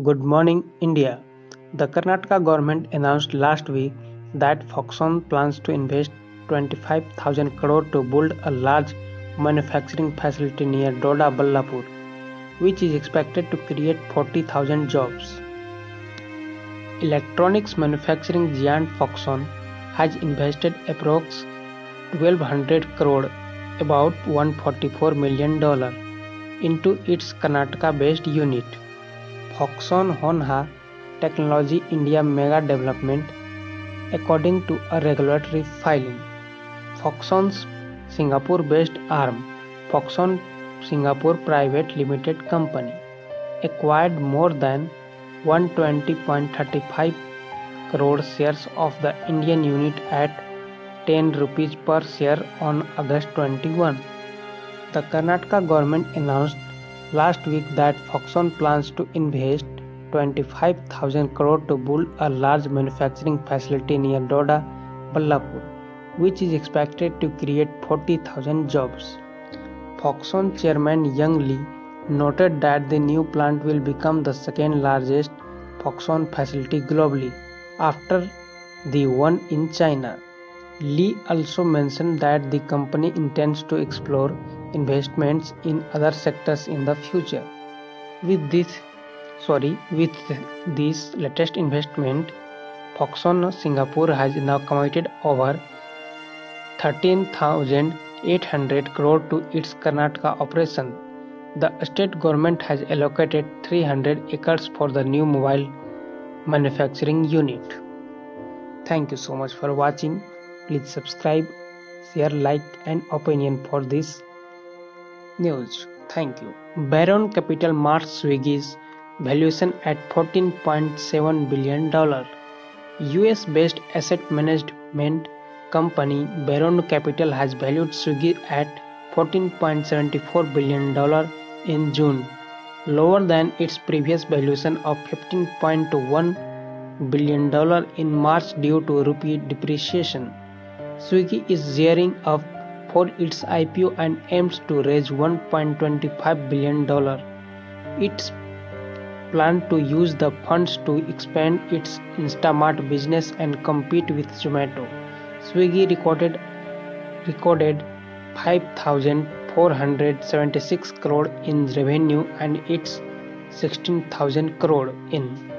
Good morning, India. The Karnataka government announced last week that Foxconn plans to invest 25,000 crore to build a large manufacturing facility near Doddaballapur, which is expected to create 40,000 jobs. Electronics manufacturing giant Foxconn has invested approx 1200 crore about 144 million dollar into its Karnataka based unit. Foxconn Hon Hai Technology India Mega Development according to a regulatory filing. Foxconn's Singapore based arm, Foxconn Singapore Private Limited Company, acquired more than 120.35 crore shares of the Indian unit at 10 rupees per share on August 21. The Karnataka government announced last week that Foxconn plans to invest 25,000 crore to build a large manufacturing facility near Doda, Ballapur, which is expected to create 40,000 jobs. Foxconn chairman Young Lee noted that the new plant will become the second largest Foxconn facility globally after the one in China. Lee also mentioned that the company intends to explore investments in other sectors in the future. With this, sorry, with this latest investment, Foxconn Singapore has now committed over 13,800 crore to its Karnataka operation. The state government has allocated 300 acres for the new mobile manufacturing unit. Thank you so much for watching. Please subscribe, share, like, and opinion for this news. Thank you. Baron Capital marks Swiggy's valuation at 14.7 billion dollar. US-based asset management company Baron Capital has valued Swiggy at 14.74 billion dollar in June, lower than its previous valuation of 15.1 billion dollar in March due to rupee depreciation. Swiggy is gearing up for its IPO and aims to raise 1.25 billion dollar. It's planned to use the funds to expand its Instamart business and compete with Zomato. Swiggy recorded recorded 5476 crore in revenue and its 16000 crore in